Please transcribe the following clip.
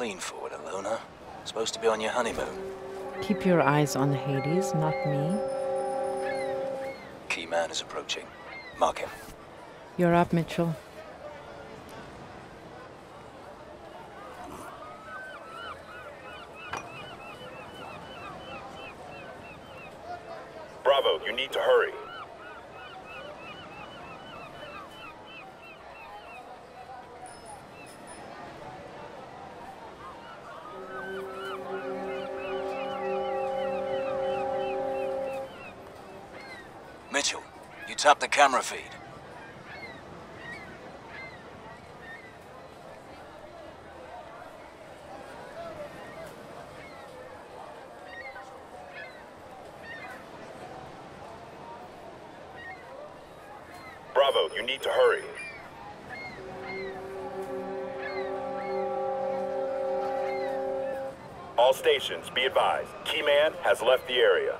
Lean forward, Ilona. Supposed to be on your honeymoon. Keep your eyes on Hades, not me. Key man is approaching. Mark him. You're up, Mitchell. Bravo, you need to hurry. Mitchell, tap the camera feed. Bravo, you need to hurry. All stations, be advised. Keyman has left the area.